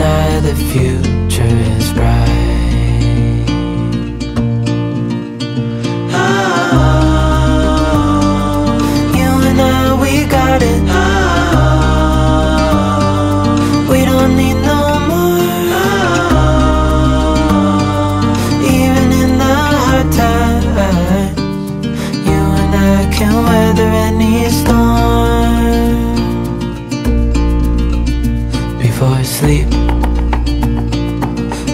I, the future is bright. Oh, you and I, we got it. Oh, we don't need no more. Oh, Even in the hard times, you and I can weather any storm. Before sleep,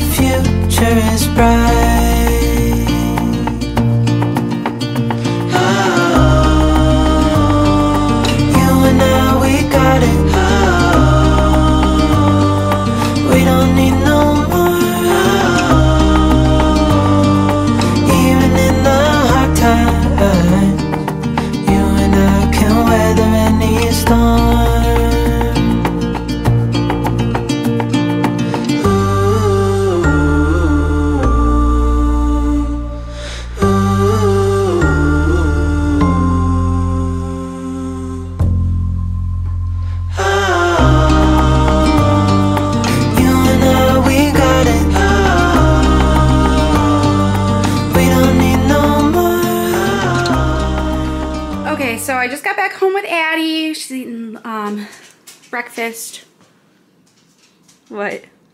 Future is bright.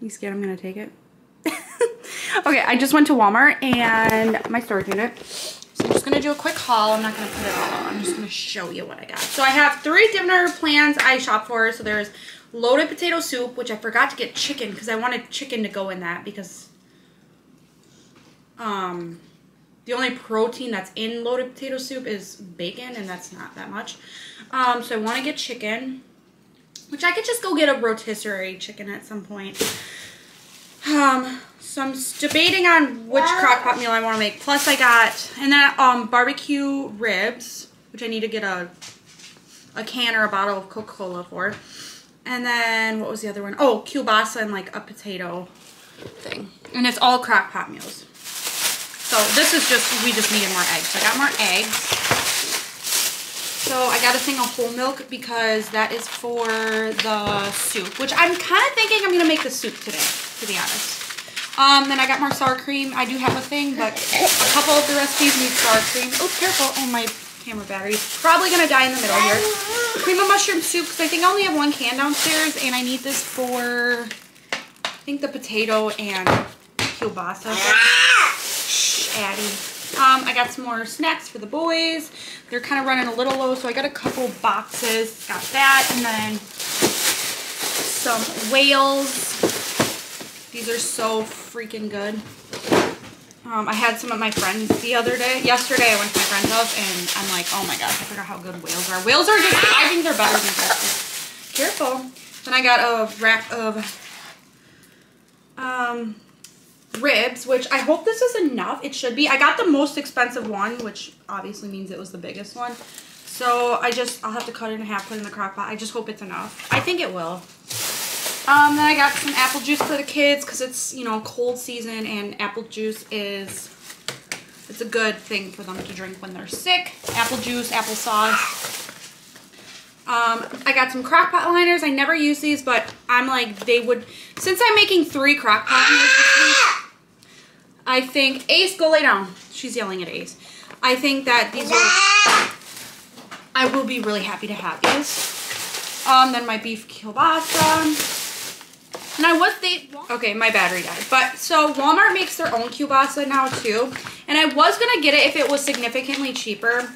You scared I'm gonna take it? okay, I just went to Walmart and my storage unit. So I'm just gonna do a quick haul. I'm not gonna put it all on. I'm just gonna show you what I got. So I have three dinner plans I shop for. So there's loaded potato soup, which I forgot to get chicken because I wanted chicken to go in that because um the only protein that's in loaded potato soup is bacon, and that's not that much. Um, so I want to get chicken, which I could just go get a rotisserie chicken at some point. Um, so I'm debating on which crock pot meal I want to make. Plus I got, and then um, barbecue ribs, which I need to get a, a can or a bottle of Coca-Cola for. And then, what was the other one? Oh, kielbasa and like a potato thing. And it's all crock pot meals. So this is just, we just needed more eggs. So I got more eggs. So I got a thing of whole milk because that is for the soup, which I'm kind of thinking I'm going to make the soup today, to be honest. Um, then I got more sour cream. I do have a thing, but a couple of the recipes need sour cream. Oh, careful. Oh, my camera battery's probably going to die in the middle here. Cream of mushroom soup because I think I only have one can downstairs and I need this for, I think the potato and kielbasa. Shh, Addie. Um, I got some more snacks for the boys. They're kind of running a little low, so I got a couple boxes. Got that, and then some whales. These are so freaking good. Um, I had some at my friend's the other day. Yesterday, I went to my friend's house, and I'm like, oh my gosh, I forgot how good whales are. Whales are just, I think they're better than turkeys. Careful. Then I got a rack of um, ribs, which I hope this is enough. It should be. I got the most expensive one, which obviously means it was the biggest one. So I just, I'll have to cut it in half, put it in the crock pot. I just hope it's enough. I think it will. Um, then I got some apple juice for the kids because it's, you know, cold season and apple juice is, it's a good thing for them to drink when they're sick. Apple juice, applesauce. Um, I got some crock pot liners. I never use these, but I'm like, they would, since I'm making three crock pot week, I think, Ace, go lay down. She's yelling at Ace. I think that these I will be really happy to have these. Um, then my beef kielbasa. And I was they okay, my battery died. But so Walmart makes their own kielbasa now too. And I was gonna get it if it was significantly cheaper.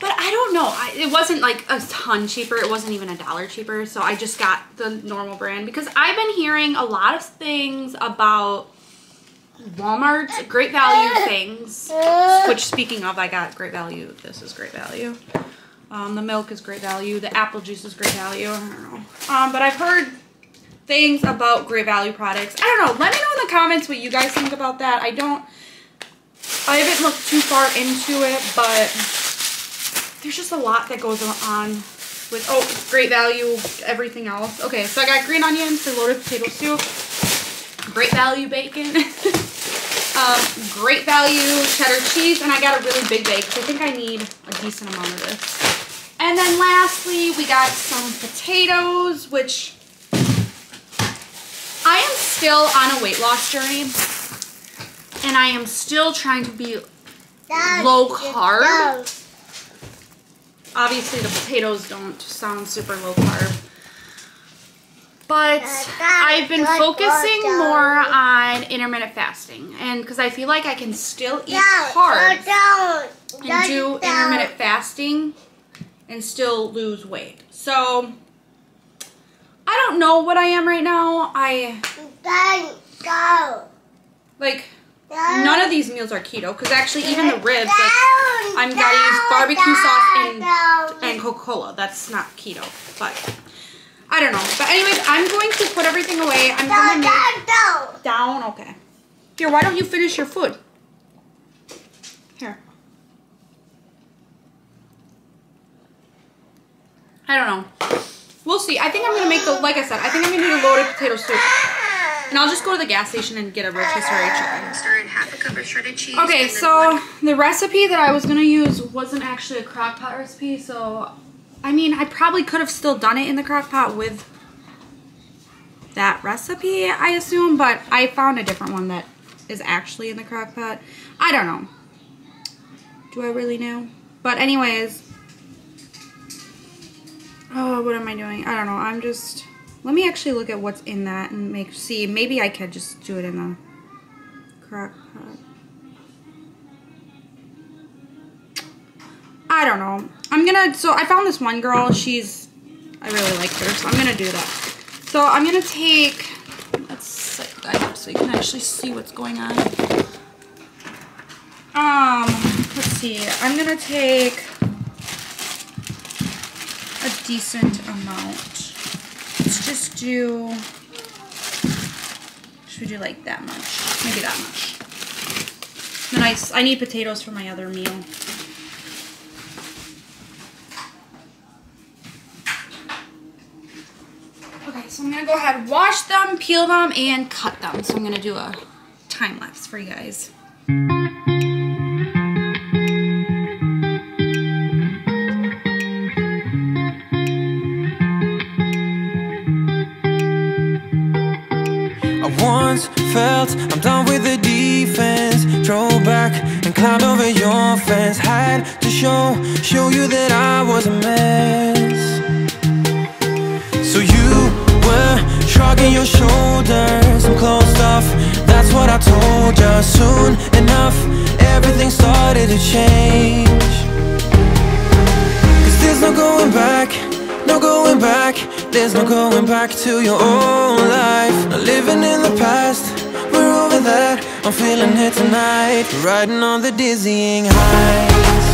But I don't know. I, it wasn't like a ton cheaper. It wasn't even a dollar cheaper. So I just got the normal brand because I've been hearing a lot of things about Walmart's great value things. Which speaking of, I got great value. This is great value. Um, the milk is great value. The apple juice is great value. I don't know. Um, but I've heard things about great value products. I don't know. Let me know in the comments what you guys think about that. I don't, I haven't looked too far into it, but there's just a lot that goes on with, oh, great value, everything else. Okay, so I got green onions for loaded potato soup, great value bacon, um, great value cheddar cheese, and I got a really big bag because I think I need a decent amount of this. And then lastly, we got some potatoes, which I am still on a weight loss journey, and I am still trying to be low carb obviously the potatoes don't sound super low carb. But I've been focusing more on intermittent fasting. And because I feel like I can still eat carbs and do intermittent fasting and still lose weight. So I don't know what I am right now. I like None of these meals are keto because actually even the ribs, like I'm gotta use barbecue sauce and, and Coca-Cola. That's not keto, but I don't know. But anyways, I'm going to put everything away. I'm gonna make down. Okay. Here, why don't you finish your food? Here. I don't know. We'll see. I think I'm gonna make the like I said. I think I'm gonna do the loaded potato soup. And I'll just go to the gas station and get a rotisserie chicken. Stir in half a cup of shredded cheese. Okay, so the recipe that I was gonna use wasn't actually a crock pot recipe, so I mean I probably could have still done it in the crock pot with that recipe, I assume, but I found a different one that is actually in the crock pot. I don't know. Do I really know? But anyways. Oh, what am I doing? I don't know. I'm just let me actually look at what's in that and make see. Maybe I could just do it in the crock pot. I don't know. I'm gonna, so I found this one girl. She's, I really like her, so I'm gonna do that. So I'm gonna take, let's set that up so you can actually see what's going on. Um, let's see. I'm gonna take a decent amount let's just do, should we do like that much? Maybe that much. Then I, I need potatoes for my other meal. So I'm gonna go ahead, wash them, peel them, and cut them. So I'm gonna do a time lapse for you guys. I once felt I'm done with the defense Drove back and climbed over your fence Had to show, show you that I was a mess shrugging your shoulders. I'm closed off, that's what I told you Soon enough, everything started to change. Cause there's no going back, no going back. There's no going back to your old life. Not living in the past, we're over that. I'm feeling it tonight. Riding on the dizzying heights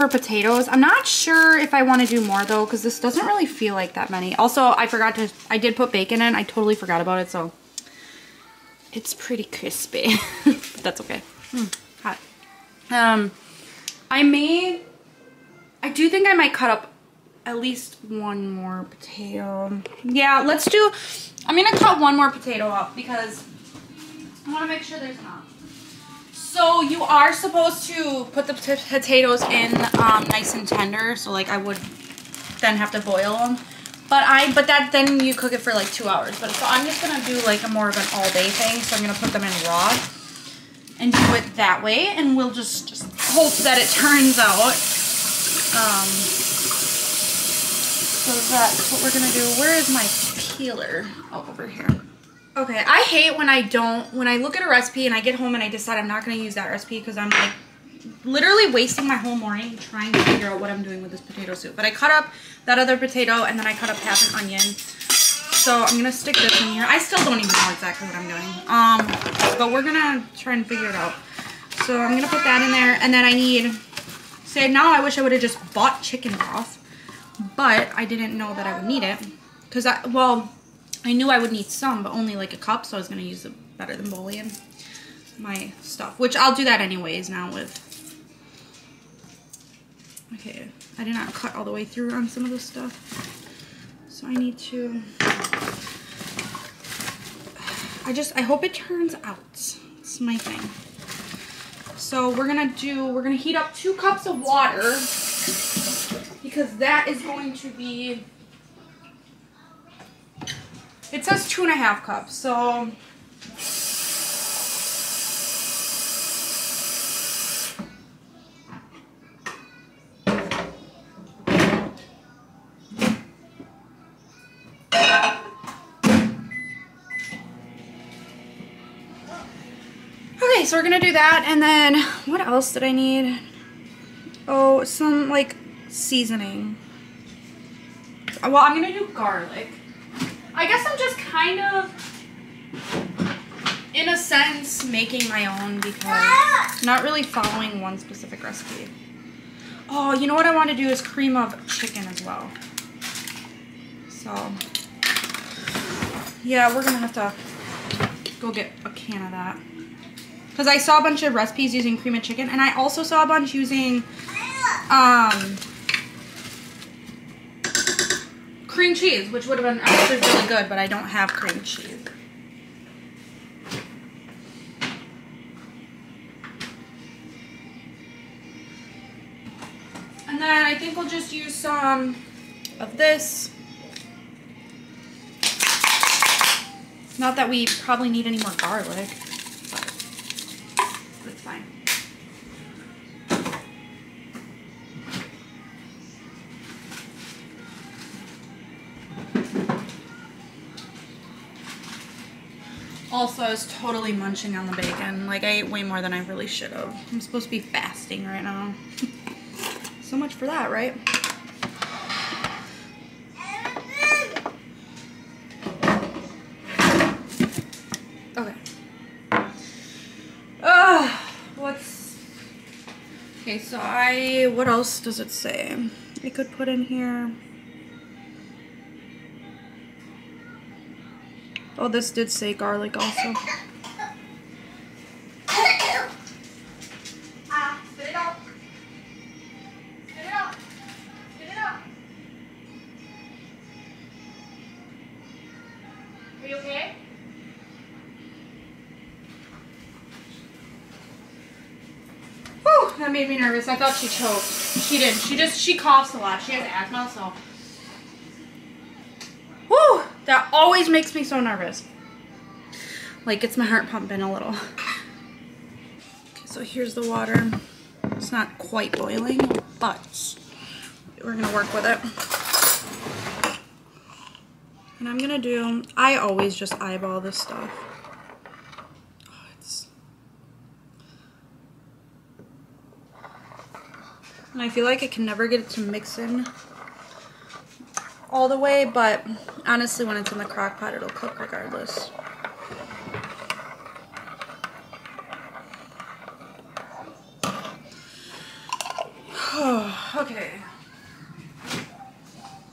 for potatoes. I'm not sure if I want to do more though, because this doesn't really feel like that many. Also, I forgot to, I did put bacon in. I totally forgot about it, so it's pretty crispy. but that's okay. Hmm, hot. Um, I may, I do think I might cut up at least one more potato. Yeah, let's do, I'm gonna cut one more potato up because I want to make sure there's enough. So you are supposed to put the potatoes in um, nice and tender. So like I would then have to boil them. But I, but that then you cook it for like two hours. But so I'm just gonna do like a more of an all day thing. So I'm gonna put them in raw and do it that way. And we'll just, just hope that it turns out. Um, so that's what we're gonna do. Where is my peeler? Oh, over here. Okay, I hate when I don't, when I look at a recipe and I get home and I decide I'm not going to use that recipe because I'm like literally wasting my whole morning trying to figure out what I'm doing with this potato soup. But I cut up that other potato and then I cut up half an onion. So I'm going to stick this in here. I still don't even know exactly what I'm doing. Um, but we're going to try and figure it out. So I'm going to put that in there and then I need, say now I wish I would have just bought chicken broth. But I didn't know that I would need it. Because I, well, I knew I would need some, but only like a cup, so I was going to use the Better Than Bouillon, my stuff. Which I'll do that anyways now with... Okay, I did not cut all the way through on some of this stuff. So I need to... I just, I hope it turns out. It's my thing. So we're going to do, we're going to heat up two cups of water because that is going to be it says two and a half cups, so. Okay, so we're gonna do that, and then what else did I need? Oh, some like seasoning. Well, I'm gonna do garlic. I guess I'm just kind of, in a sense, making my own because not really following one specific recipe. Oh, you know what I want to do is cream of chicken as well. So, yeah, we're gonna have to go get a can of that. Because I saw a bunch of recipes using cream of chicken, and I also saw a bunch using, um, cream cheese, which would have been actually really good, but I don't have cream cheese. And then I think we'll just use some of this. Not that we probably need any more garlic, but it's fine. Also, I was totally munching on the bacon. Like, I ate way more than I really should have. I'm supposed to be fasting right now. so much for that, right? Okay. Ugh, what's... Okay, so I... What else does it say? I could put in here... Oh, this did say garlic also. That made me nervous. I thought she choked. She didn't. She just, she coughs a lot. She has asthma, so. That always makes me so nervous. Like, gets my heart pumping a little. Okay, so here's the water. It's not quite boiling, but we're gonna work with it. And I'm gonna do, I always just eyeball this stuff. Oh, And I feel like I can never get it to mix in all the way, but honestly, when it's in the crock pot, it'll cook regardless. okay.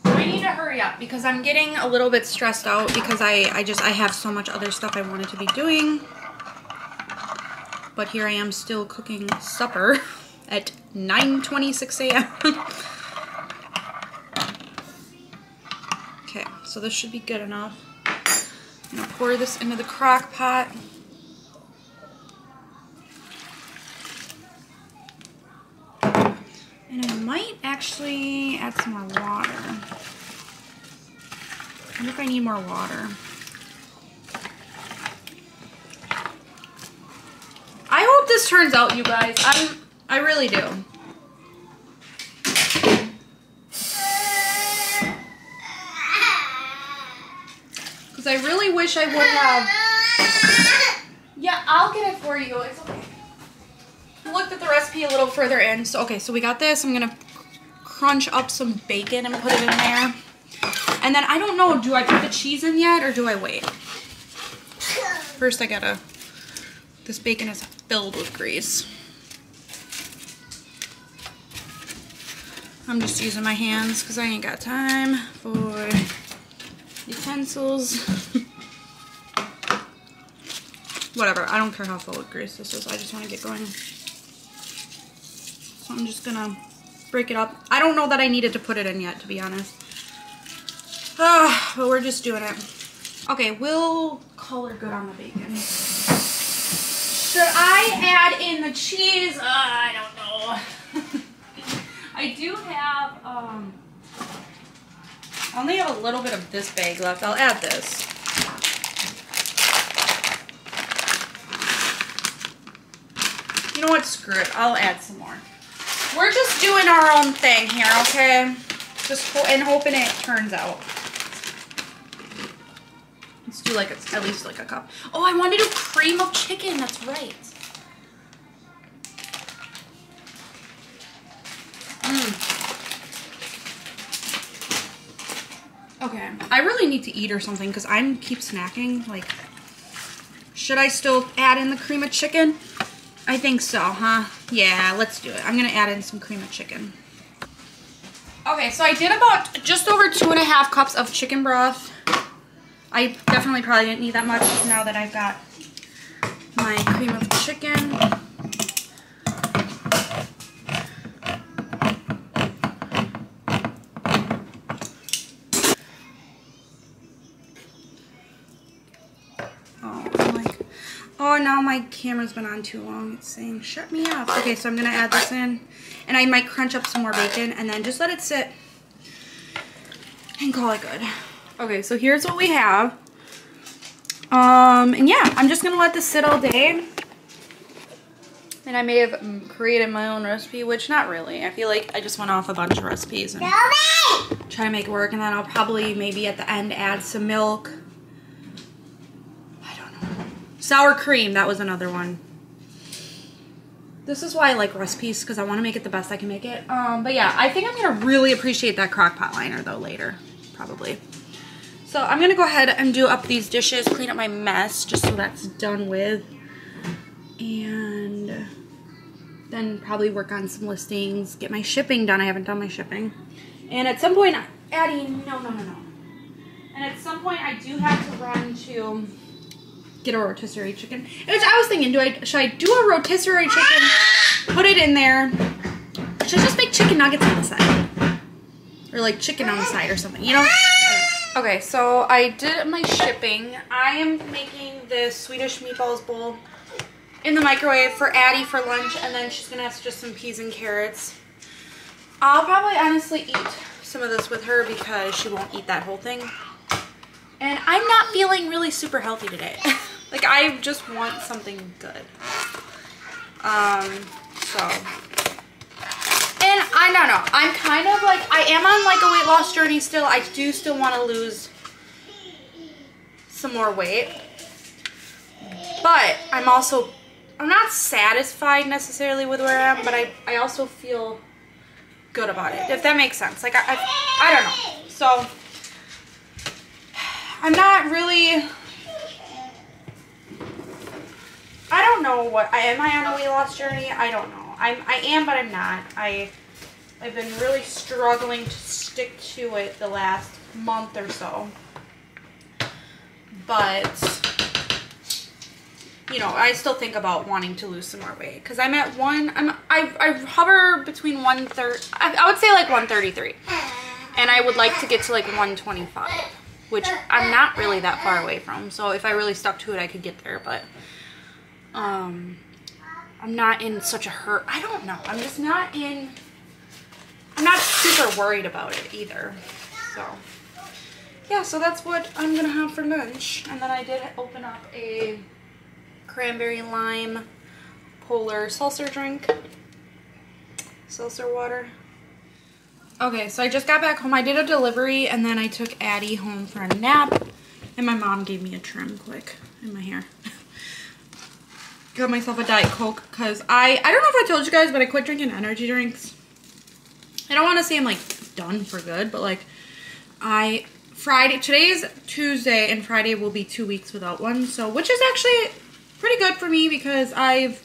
I need to hurry up because I'm getting a little bit stressed out because I, I just, I have so much other stuff I wanted to be doing. But here I am still cooking supper at 9.26 a.m. so this should be good enough. I'm gonna pour this into the crock pot. And I might actually add some more water. I wonder if I need more water. I hope this turns out, you guys. I'm, I really do. Because I really wish I would have. Yeah, I'll get it for you. It's okay. I looked at the recipe a little further in. So, okay, so we got this. I'm going to crunch up some bacon and put it in there. And then I don't know, do I put the cheese in yet or do I wait? First, I gotta. This bacon is filled with grease. I'm just using my hands because I ain't got time for utensils. Whatever, I don't care how full of grease this is. I just want to get going. So I'm just gonna break it up. I don't know that I needed to put it in yet, to be honest. Ah, but we're just doing it. Okay, we'll color good on the bacon. Should I add in the cheese? Uh, I don't know. I do have, um, I only have a little bit of this bag left. I'll add this. You know what? Screw it. I'll add some more. We're just doing our own thing here, okay? Just ho and hoping it turns out. Let's do like a, at least like a cup. Oh, I wanted a cream of chicken. That's right. Mm. Okay, I really need to eat or something because I'm keep snacking. Like, should I still add in the cream of chicken? I think so, huh? Yeah, let's do it. I'm gonna add in some cream of chicken. Okay, so I did about just over two and a half cups of chicken broth. I definitely probably didn't need that much now that I've got my cream of chicken. Now my camera's been on too long. It's saying, shut me up. Okay, so I'm going to add this in. And I might crunch up some more bacon and then just let it sit and call it good. Okay, so here's what we have. Um, and yeah, I'm just going to let this sit all day. And I may have created my own recipe, which not really. I feel like I just went off a bunch of recipes and try to make it work. And then I'll probably maybe at the end add some milk. Sour cream, that was another one. This is why I like recipes, because I want to make it the best I can make it. Um, but yeah, I think I'm going to really appreciate that crock pot liner, though, later. Probably. So I'm going to go ahead and do up these dishes, clean up my mess, just so that's done with. And then probably work on some listings, get my shipping done. I haven't done my shipping. And at some point, adding, no, no, no, no. And at some point, I do have to run to get a rotisserie chicken. Which I was thinking, do I should I do a rotisserie chicken, put it in there? Should I just make chicken nuggets on the side? Or like chicken on the side or something, you know? Okay, so I did my shipping. I am making this Swedish meatballs bowl in the microwave for Addie for lunch, and then she's gonna have just some peas and carrots. I'll probably honestly eat some of this with her because she won't eat that whole thing. And I'm not feeling really super healthy today. like I just want something good. Um, so. And I don't know. I'm kind of like, I am on like a weight loss journey still. I do still want to lose some more weight. But I'm also, I'm not satisfied necessarily with where I am, but I, I also feel good about it, if that makes sense. Like, I, I, I don't know. So, I'm not really, I don't know what, I am I on a weight loss journey? I don't know. I'm, I am, but I'm not. I, I've been really struggling to stick to it the last month or so. But, you know, I still think about wanting to lose some more weight because I'm at one, I'm, I, I hover between 130, I, I would say like 133. And I would like to get to like 125, which I'm not really that far away from. So if I really stuck to it, I could get there, but, um, I'm not in such a hurt. I don't know. I'm just not in, I'm not super worried about it either. So, yeah, so that's what I'm going to have for lunch. And then I did open up a cranberry lime polar seltzer drink. Seltzer water. Okay, so I just got back home. I did a delivery and then I took Addie home for a nap. And my mom gave me a trim quick in my hair. got myself a Diet Coke because I, I don't know if I told you guys, but I quit drinking energy drinks. I don't want to say I'm like done for good, but like I, Friday, today's Tuesday and Friday will be two weeks without one. So, which is actually pretty good for me because I've,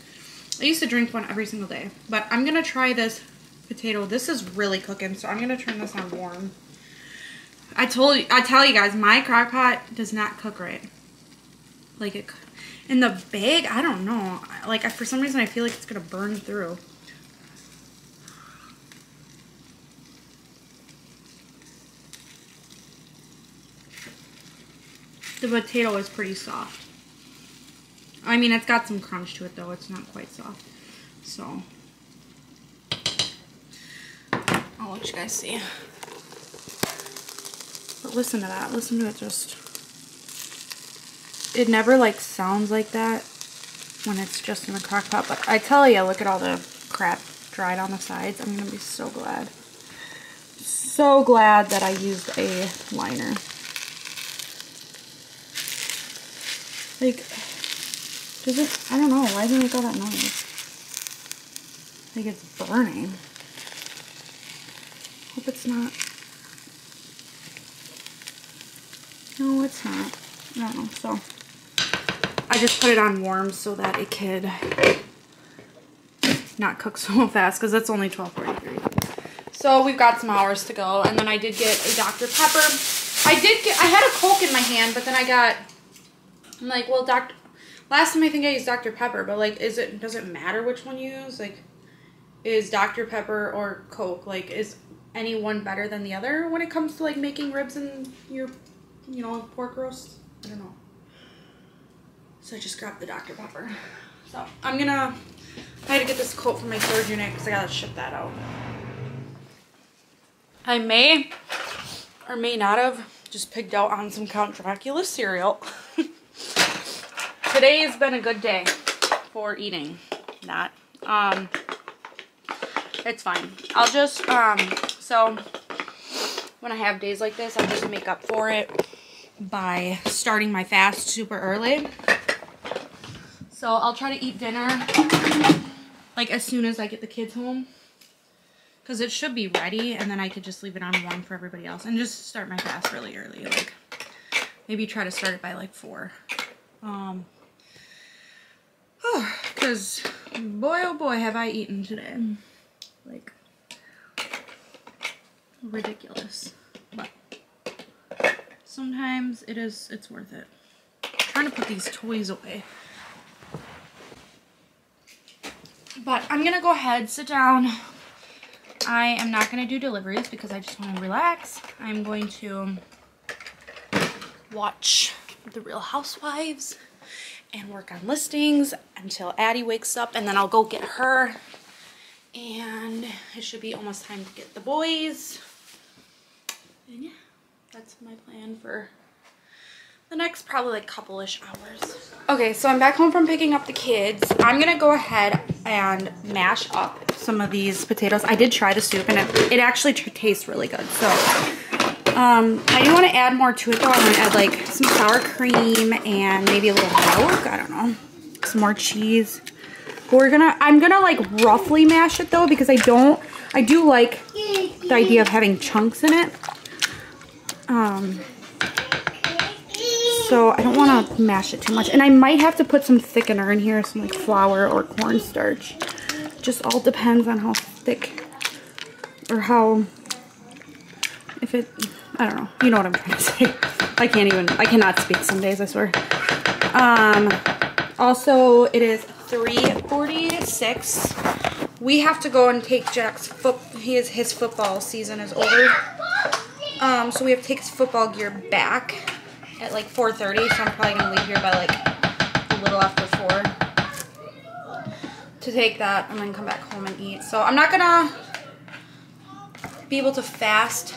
I used to drink one every single day. But I'm going to try this potato. This is really cooking, so I'm going to turn this on warm. I told you, I tell you guys, my crock pot does not cook right. Like it, in the bag, I don't know. Like for some reason, I feel like it's gonna burn through. The potato is pretty soft. I mean, it's got some crunch to it though. It's not quite soft. So, I'll let you guys see. But listen to that. Listen to it just. It never like sounds like that when it's just in the crock pot. But I tell you, look at all the crap dried on the sides. I'm going to be so glad. So glad that I used a liner. Like, does it, I don't know, why does it make all that noise? Like it's burning. Hope it's not. No, it's not. I don't know, so. I just put it on warm so that it could not cook so fast because it's only 12.43. So we've got some hours to go. And then I did get a Dr. Pepper. I did get, I had a Coke in my hand, but then I got, I'm like, well, Dr. Last time I think I used Dr. Pepper, but like, is it, does it matter which one you use? Like, is Dr. Pepper or Coke, like, is any one better than the other when it comes to like making ribs and your, you know, pork roast? I don't know. So I just grabbed the Dr. Pepper. So I'm gonna, I had to get this coat for my storage unit because I gotta ship that out. I may or may not have just picked out on some Count Chocula cereal. Today has been a good day for eating that. Um, it's fine. I'll just, um, so when I have days like this, I'll just make up for it by starting my fast super early. So I'll try to eat dinner like as soon as I get the kids home. Because it should be ready and then I could just leave it on warm for everybody else. And just start my fast really early. Like maybe try to start it by like 4. Um, Because boy oh boy have I eaten today. Like ridiculous. But sometimes it is, it's worth it. I'm trying to put these toys away. But I'm gonna go ahead, sit down. I am not gonna do deliveries because I just wanna relax. I'm going to watch The Real Housewives and work on listings until Addie wakes up and then I'll go get her. And it should be almost time to get the boys. And yeah, that's my plan for the next probably like couple-ish hours. Okay, so I'm back home from picking up the kids. I'm gonna go ahead and mash up some of these potatoes. I did try the soup and it, it actually tastes really good. So um, I do want to add more to it though. I'm gonna add like some sour cream and maybe a little milk. I don't know. Some more cheese. But we're gonna, I'm gonna like roughly mash it though because I don't, I do like the idea of having chunks in it. Um, so I don't want to mash it too much. And I might have to put some thickener in here, some like flour or cornstarch. Just all depends on how thick or how, if it, I don't know. You know what I'm trying to say. I can't even, I cannot speak some days, I swear. Um, also, it is 346. We have to go and take Jack's foot, his, his football season is over. Um, so we have to take his football gear back at like 4.30, so I'm probably going to leave here by like a little after 4 to take that and then come back home and eat. So I'm not going to be able to fast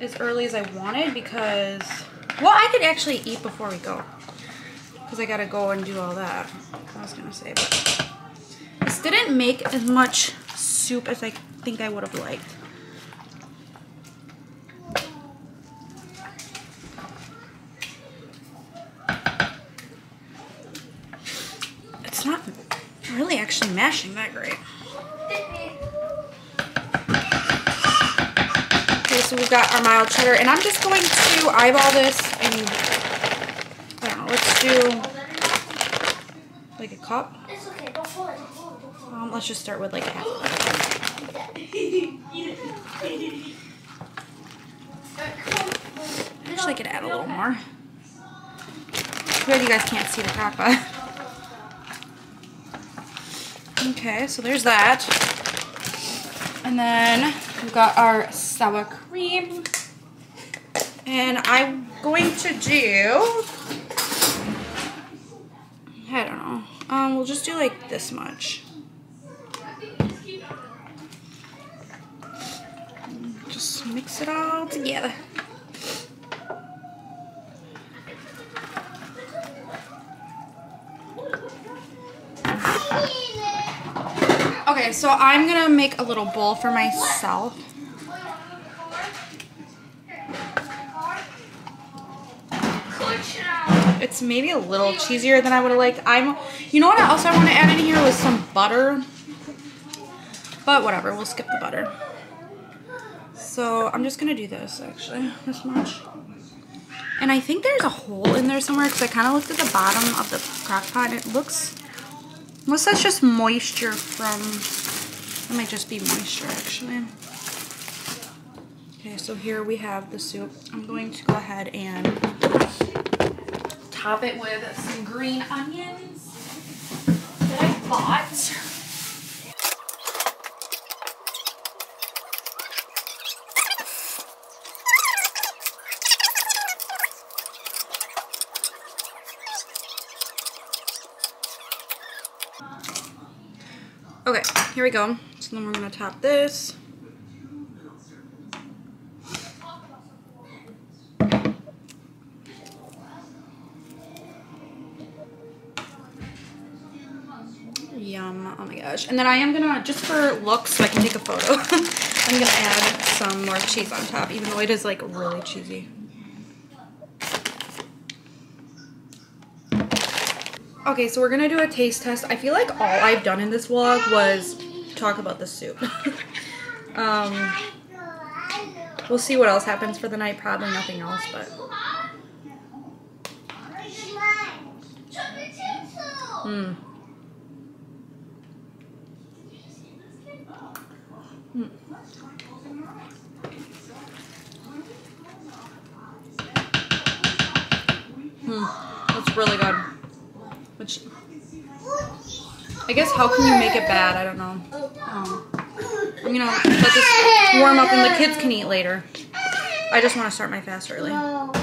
as early as I wanted because, well, I could actually eat before we go because I got to go and do all that. I was going to say, but this didn't make as much soup as I think I would have liked. It's not really actually mashing that great. Okay, so we've got our mild cheddar, and I'm just going to eyeball this and, I don't know, let's do like a cup. Um, let's just start with like a half. Actually, I could add a little more. Too bad you guys can't see the kappa. Okay, so there's that. And then we've got our sour cream. And I'm going to do, I don't know. Um, we'll just do like this much. Just mix it all together. Okay, so I'm gonna make a little bowl for myself. It's maybe a little cheesier than I would have liked. I'm, you know what else I want to add in here was some butter. But whatever, we'll skip the butter. So I'm just gonna do this actually, this much. And I think there's a hole in there somewhere because I kind of looked at the bottom of the crock pot it looks, unless that's just moisture from, might just be moisture actually. Okay, so here we have the soup. I'm going to go ahead and top it with some green onions that I bought. Okay, here we go. So then we're gonna top this. Yum, oh my gosh. And then I am gonna, just for looks, so I can take a photo, I'm gonna add some more cheese on top, even though it is like really cheesy. Okay, so we're gonna do a taste test. I feel like all I've done in this vlog was talk about the soup. um, we'll see what else happens for the night. Probably nothing else, but. Hmm. Hmm. Hmm. That's really good. Which I guess how can you make it bad? I don't know. Um, I'm gonna let this warm up and the kids can eat later. I just want to start my fast early. Mm.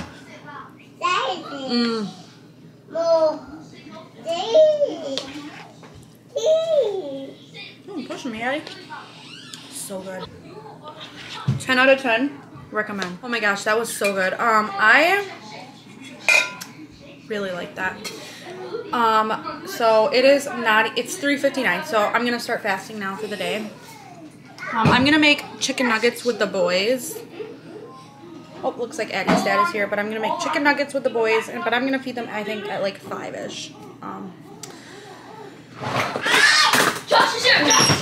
Mm, me, Addie. So good. 10 out of 10. Recommend. Oh my gosh, that was so good. Um, I really like that. Um, so it is not, it's 3.59, so I'm going to start fasting now for the day. Um, I'm going to make chicken nuggets with the boys. Oh, looks like Addie's dad is here, but I'm going to make chicken nuggets with the boys, and but I'm going to feed them, I think, at like 5-ish. Um, Josh is here! Josh is